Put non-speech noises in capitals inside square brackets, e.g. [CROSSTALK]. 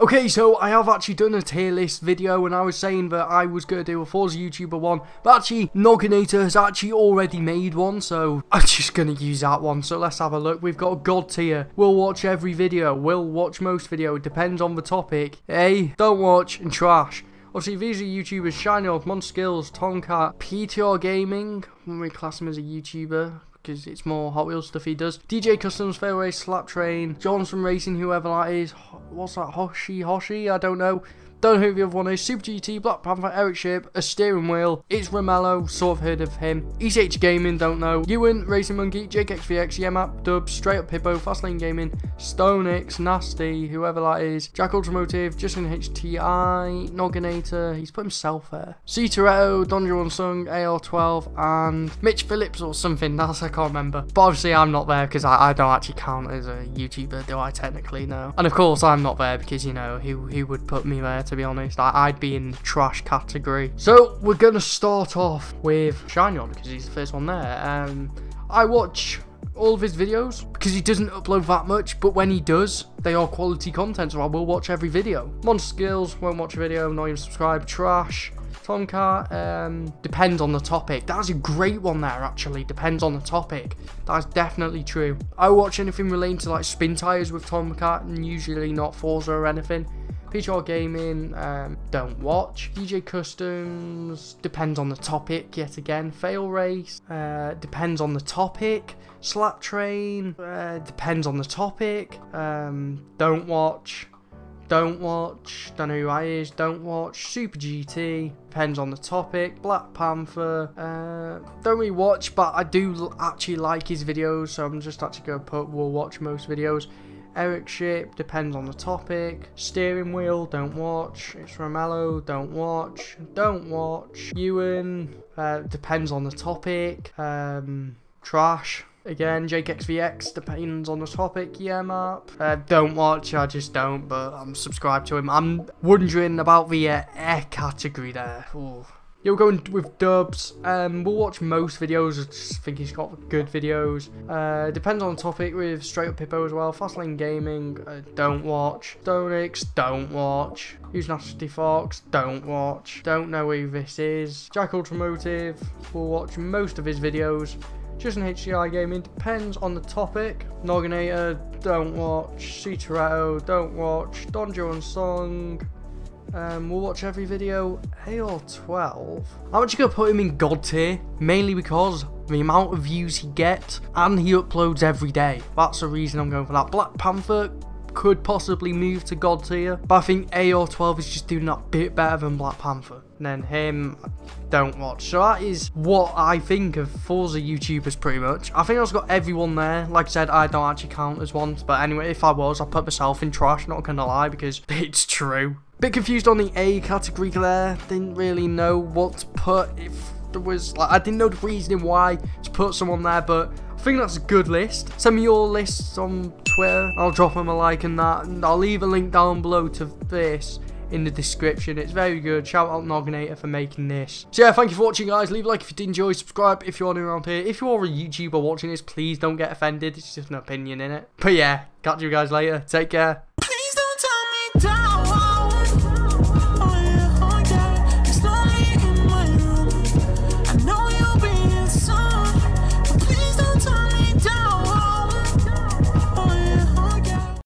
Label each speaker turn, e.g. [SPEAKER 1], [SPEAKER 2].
[SPEAKER 1] Okay, so I have actually done a tier list video and I was saying that I was going to do a Forza YouTuber one, but actually Knogginator has actually already made one, so [LAUGHS] I'm just going to use that one. So let's have a look. We've got God tier. We'll watch every video. We'll watch most video. It depends on the topic. A, don't watch, and trash. Obviously, these are YouTubers Shinyodd, Mon Skills, Tomcat, PTR Gaming. When we class him as a YouTuber, because it's more Hot Wheels stuff he does. DJ Customs, Fail Race, Slap Train, Johnson Racing, whoever that is. What's that? Hoshi, Hoshi? I don't know. Don't know who the other one is. Super GT, BlackPanthaa, Eric Ship, a steering wheel. It's Romello, sort of heard of him. ECH Gaming, don't know. Yuwan, Racing Monkey, Jake JakeXVX, Yemap, Dub, Straight Up Hippo, Fastlane Gaming, StoneX, Nasty, whoever that is. Jack Ultramotive, Justin HTI, Knogginator, he's put himself there. C Toretto, Don Joewon Song, AR12, and Mitch Phillips or something, that's I can't remember. But obviously I'm not there because I, I don't actually count as a YouTuber, do I technically? No. And of course I'm not there because, you know, who, who would put me there to be honest. I, would be in the trash category. So we're going to start off with Shinyodd because he's the first one there. Um, I watch all of his videos because he doesn't upload that much but when he does they are quality content so I will watch every video. Monster Skills won't watch a video not even subscribe trash Tomcat um, depends on the topic. That's a great one there actually depends on the topic. That's definitely true. I watch anything relating to like Spintires with Tomcat and usually not Forza or anything PTR Gaming, um, don't watch. DJ Customs, depends on the topic yet again. Fail Race, uh, depends on the topic. Slap Train, uh, depends on the topic. Um, don't watch. Don't watch. Don't know who I is. Don't watch. Super GT. Depends on the topic. BlackPanthaa. Uh, don't really watch, but I do actually like his videos, so I'm just actually going to put We'll watch most videos. Eric Ship, depends on the topic. Steering Wheel, don't watch. It's Romello, don't watch. Don't watch. Yuwan, uh, depends on the topic. Um, trash, Again, JakeXVX depends on the topic. Yeah, Mark. Uh, don't watch, I just don't, but I'm subscribed to him. I'm wondering about the uh, air category there. Ooh. You're going with dubs. Um, we'll watch most videos. I just think he's got good videos. Uh, depends on the topic with Straight Up Hippo as well. Fastlane Gaming, uh, don't watch. Stonix, don't watch. Who's Nasty Fox, don't watch. Don't know who this is. Jack Ultramotive, we'll watch most of his videos. Just an HCI gaming, depends on the topic. Knogginator, don't watch. C Toretto, don't watch. Don Joewon Song, um, we'll watch every video. AR12. I'm actually going to put him in God tier, mainly because the amount of views he gets, and he uploads every day. That's the reason I'm going for that. BlackPanthaa could possibly move to God tier, but I think AR12 is just doing that bit better than BlackPanthaa. And then him, don't watch. So that is what I think of Forza YouTubers pretty much. I think I've got everyone there. Like I said, I don't actually count as one, but anyway, if I was, I'd put myself in trash, not gonna lie, because [LAUGHS] it's true. Bit confused on the A category there. Didn't really know what to put. If there was, like, I didn't know the reasoning why to put someone there, but I think that's a good list. Send me your lists on Twitter. I'll drop them a like and that, and I'll leave a link down below to this in the description. It's very good. Shout out Knogginator for making this. So yeah, thank you for watching, guys. Leave a like if you did enjoy. Subscribe if you're new around here. If you're a YouTuber watching this, please don't get offended. It's just an opinion in it. But yeah, catch you guys later. Take care.